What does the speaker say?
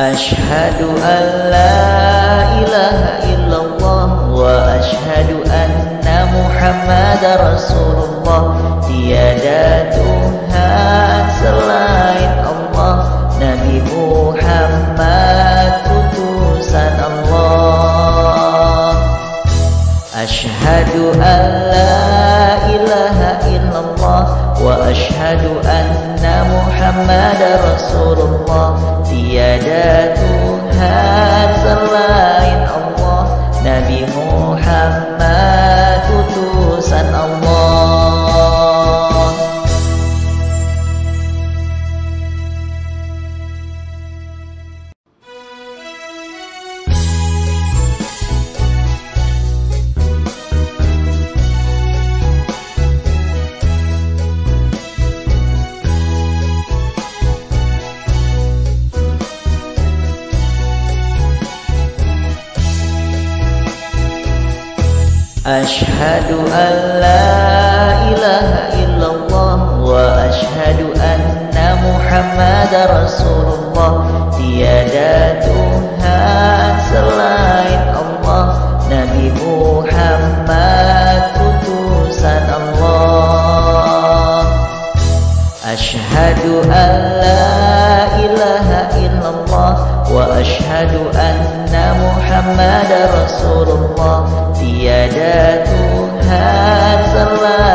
أشهد أن لا إله إلا الله وأشهد أن محمد رسول الله. تيادة تهان سلائن الله. نبي محمد كتوسان الله. أشهد أن لا إله إلا الله. وأشهد أن محمد Rasulullah Tiada Tuhan أشهد أن لا إله إلا الله وأشهد أن محمد رسول الله. تيادة تهان سلائن الله. نبي محمد كتوسان الله. أشهد أن لا إله إلا الله. وأشهد أن محمد رسول الله. Tiada Tuhan selain